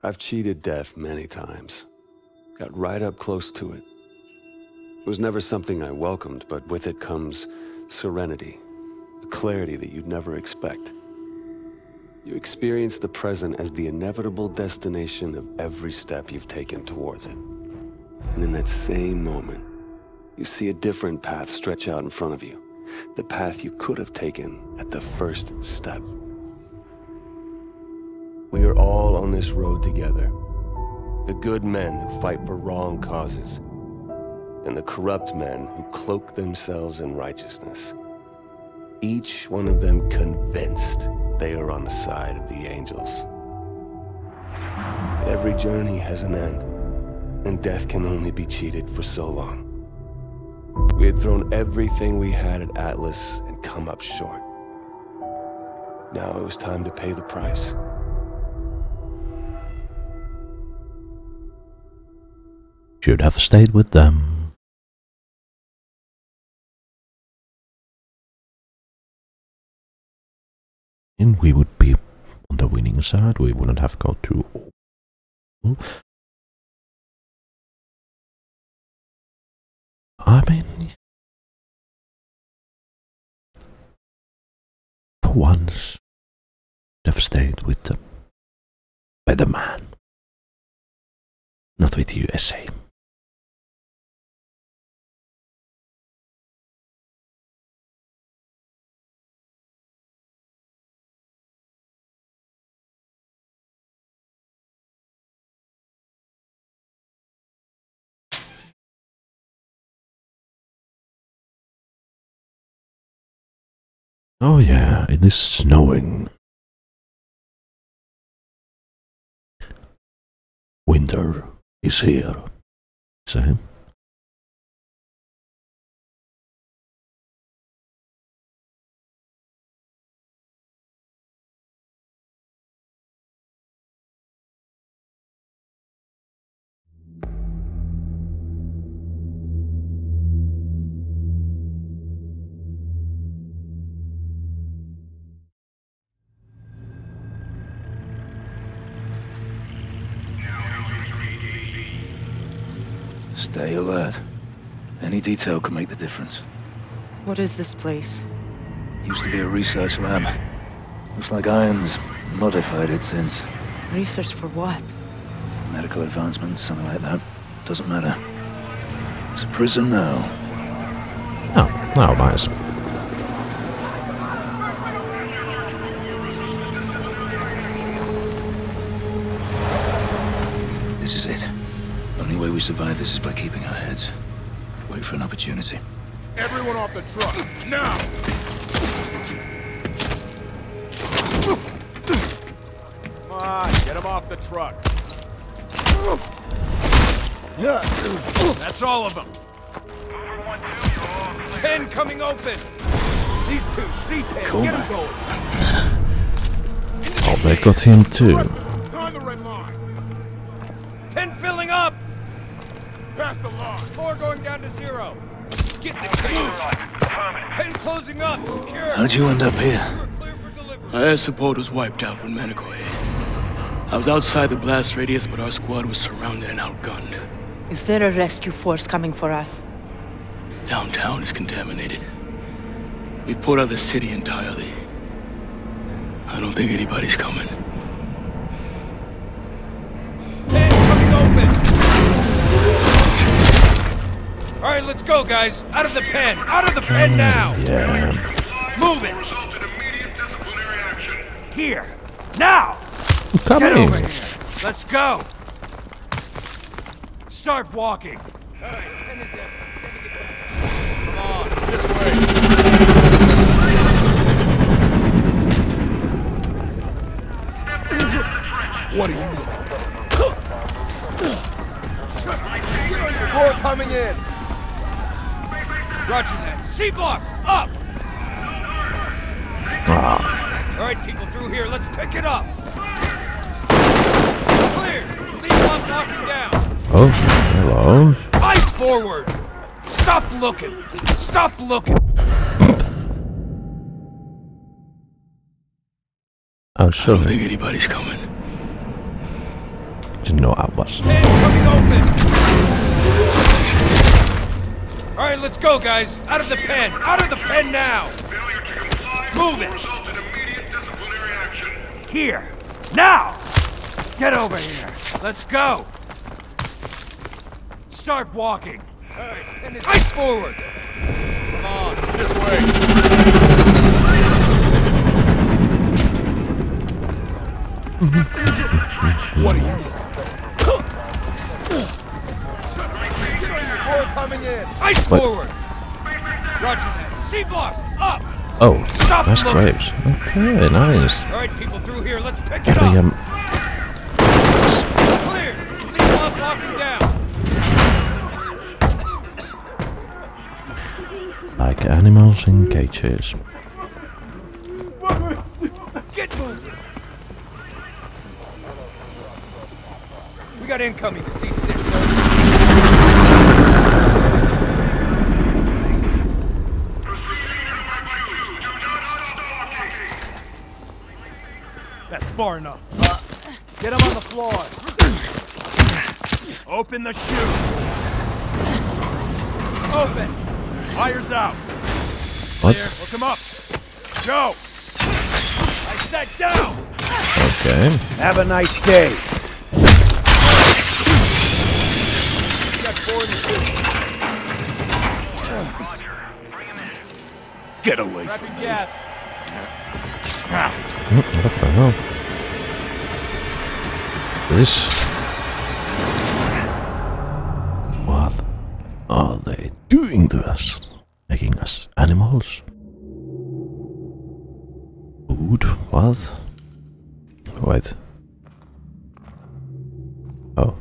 I've cheated death many times. Got right up close to it. It was never something I welcomed, but with it comes serenity, a clarity that you'd never expect. You experience the present as the inevitable destination of every step you've taken towards it. And in that same moment, you see a different path stretch out in front of you. The path you could have taken at the first step. We are all on this road together. The good men who fight for wrong causes, and the corrupt men who cloak themselves in righteousness. Each one of them convinced they are on the side of the angels. Every journey has an end, and death can only be cheated for so long. We had thrown everything we had at Atlas and come up short. Now it was time to pay the price. Should have stayed with them. And we would be on the winning side, we wouldn't have got to I mean, for once, have stayed with them. by the man, not with USA. Oh, yeah, it is snowing. Winter is here. Same. Stay alert. Any detail can make the difference. What is this place? Used to be a research lab. Looks like Irons modified it since. Research for what? Medical advancements, something like that. Doesn't matter. It's a prison now. Oh, oh, nice. This is it. We survive this is by keeping our heads. Wait for an opportunity. Everyone off the truck, now! Come on, get him off the truck. Yeah. That's all of them. Pen coming open. These two, three pen, Cool. get him going. Oh, they got him too. On the red line. Pen filling up! Past the line. Four going down to zero. Get the cage! Pen closing up! Secure! How'd you end up here? We're clear for delivery. Our air support was wiped out when Manticore hit. I was outside the blast radius, but our squad was surrounded and outgunned. Is there a rescue force coming for us? Downtown is contaminated. We've put out the city entirely. I don't think anybody's coming. Alright, let's go, guys! Out of the pen! Out of the pen mm, now! Yeah. Move it! Here! Now! Get Coming. over here! Let's go! Start walking! Alright! Come on! This way! What are you Four coming in! Roger that. C block! Up! Ah, Alright, people through here, let's pick it up! Clear! C block locking down! oh, hello. Eyes forward! Stop looking! Stop looking! Oh, I sure. don't think anybody's coming. Didn't know I was. Pen coming open! Alright, let's go, guys! Out of the pen! Out of the pen now! Move it! Here! Now! Get over here! Let's go! Start walking! Ice forward! Come on, this way! What are you? Coming in! Ice What? forward! Roger that. C-block! Up! Oh, Stop that's looking. graves. Okay, nice. Alright, people through here, let's pick it up! Area Clear! C-block locking down! like animals in cages. Get moving! We got incoming far enough. Get him on the floor. Open the chute. Open. Fires out. What? Hook him up. Go. I said down. Okay. Have a nice day. Get away Rapid from me. gas. Mm, What the hell? This. What are they doing to us? Making us animals? Food? What? Wait. Oh.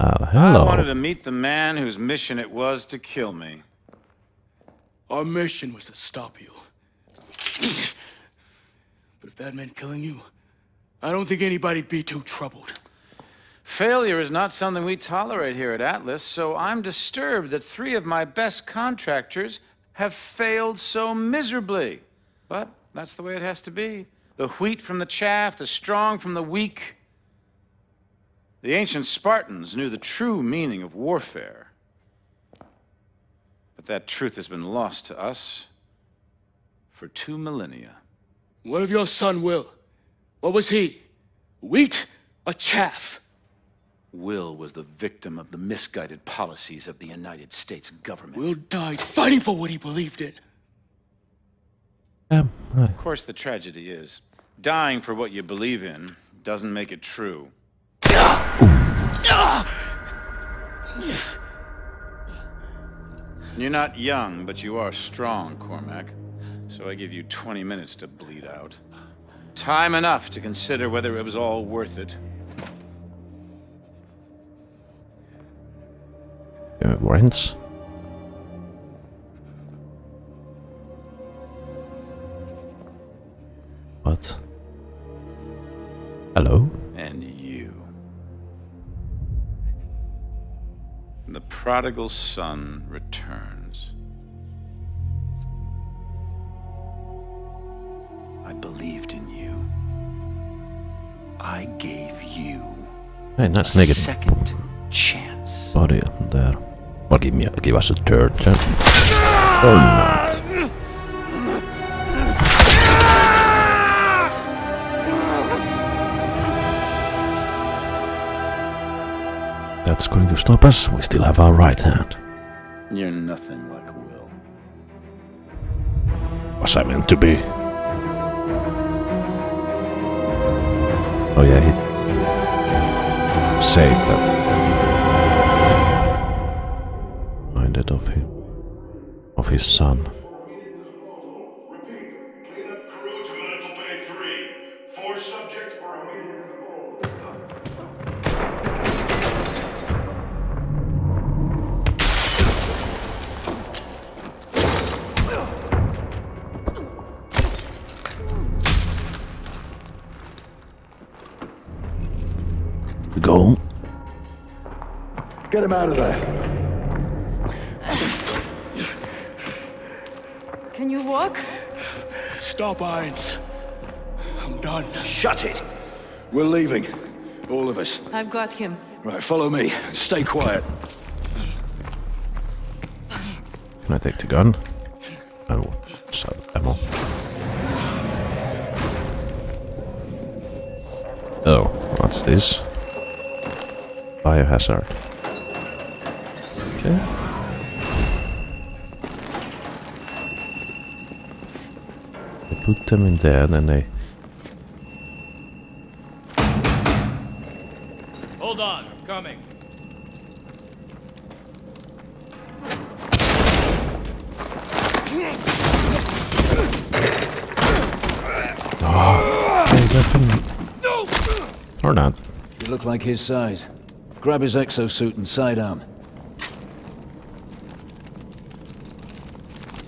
Uh, hello. I wanted to meet the man whose mission it was to kill me. Our mission was to stop you. But if that meant killing you, I don't think anybody'd be too troubled. Failure is not something we tolerate here at Atlas, so I'm disturbed that three of my best contractors have failed so miserably. But that's the way it has to be. The wheat from the chaff, the strong from the weak. The ancient Spartans knew the true meaning of warfare. But that truth has been lost to us for two millennia. What of your son, Will? What was he? Wheat or chaff? Will was the victim of the misguided policies of the United States government. Will died fighting for what he believed in. Um, right. Of course, the tragedy is dying for what you believe in doesn't make it true. You're not young, but you are strong, Cormac. So I give you 20 minutes to bleed out. Time enough to consider whether it was all worth it. Uh, warrants. What? Hello? And you. The prodigal son returns. Hey, nice a negative second chance. body there. Well, give me, give us a third chance. Or not. That's going to stop us. We still have our right hand. You're nothing like Will. Was I meant to be? Oh yeah, he saved that. Minded of him, of his son. Go. Get him out of there. Can you walk? Stop, Irons. I'm done. Shut it! We're leaving. All of us. I've got him. Right, follow me. Stay quiet. Can I take the gun? Oh, some ammo. Oh, what's this? Biohazard. Okay. I put them in there, then they... Hold on, I'm coming. Ah. Hey, weapon. Or not. You look like his size. Grab his exosuit and sidearm.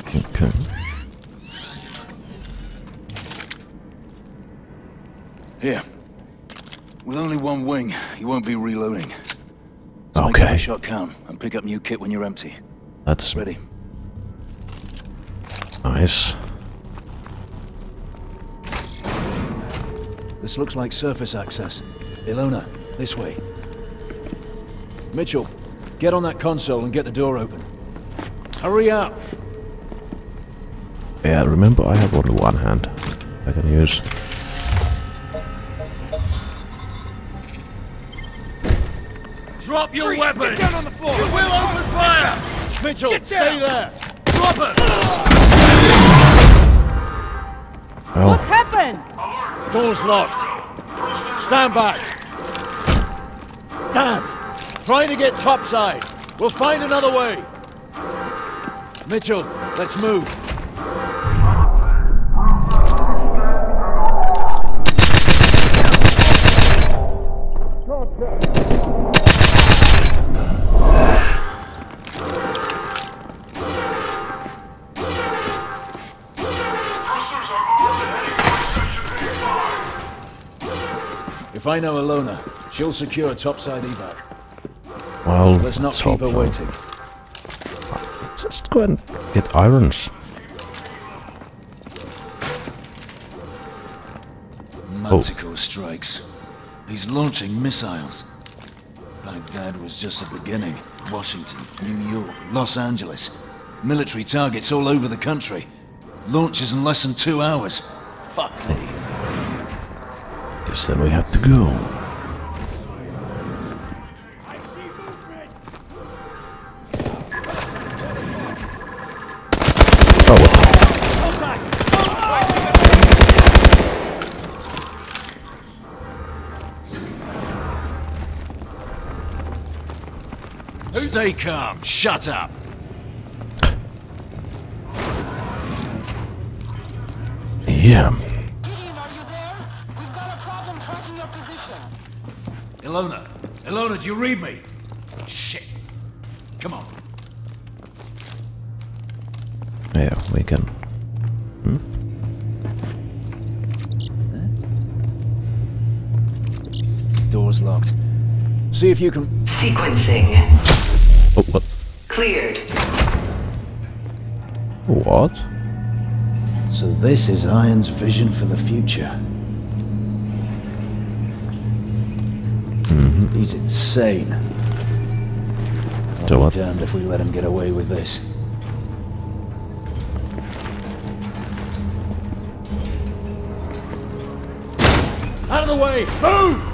Okay. Here. With only one wing, you won't be reloading. So Okay. shot count and pick up new kit when you're empty. That's Ready? nice. This looks like surface access. Ilona, this way. Mitchell, get on that console and get the door open. Hurry up! Yeah, remember I have only one hand I can use. Drop your weapon! Get down on the floor! You will open fire! Mitchell, Get stay there! Drop it! Well, What happened? Door's locked. Stand back. Damn! Trying to get topside. We'll find another way. Mitchell, let's move. If I know Ilona, she'll secure topside evac. Well, Let's not let's keep her waiting. Let's just go and get irons. Manticore strikes. He's launching missiles. Baghdad was just the beginning. Washington, New York, Los Angeles. Military targets all over the country. Launches in less than two hours. Fuck me. Guess then we have to go. Stay calm. Shut up. Yeah. Gideon, are you there? We've got a problem tracking your position. Ilona. Ilona, do you read me? Shit. Come on. Yeah, we can. Hmm. Door's locked. See if you can. Sequencing. Oh, what? Cleared. What? So this is Iron's vision for the future. Mm-hmm. He's insane. I'll So be what? damned if we let him get away with this. Out of the way! Move!